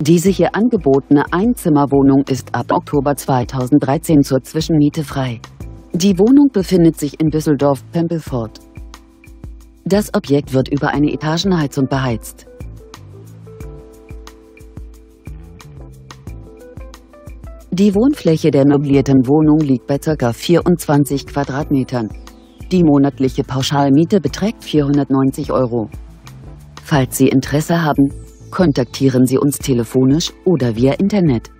Die sich hier angebotene Einzimmerwohnung ist ab Oktober 2013 zur Zwischenmiete frei. Die Wohnung befindet sich in Düsseldorf-Pempelfort. Das Objekt wird über eine Etagenheizung beheizt. Die Wohnfläche der möblierten Wohnung liegt bei ca. 24 Quadratmetern. Die monatliche Pauschalmiete beträgt 490 Euro. Falls Sie Interesse haben, kontaktieren Sie uns telefonisch oder via Internet.